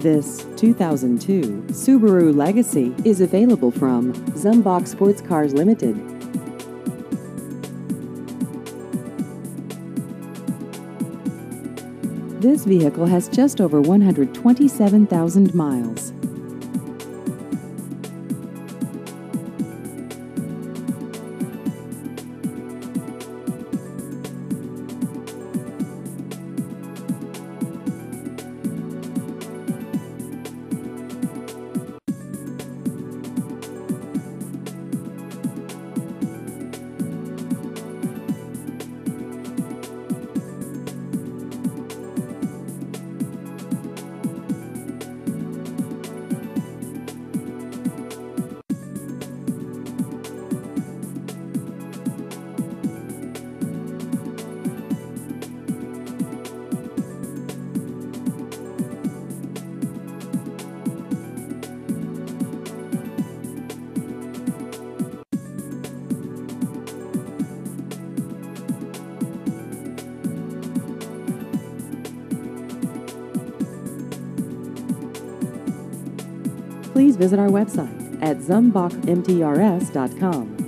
This 2002 Subaru Legacy is available from Zumbach Sports Cars Limited. This vehicle has just over 127,000 miles. Please visit our website at zumbachmtrs.com.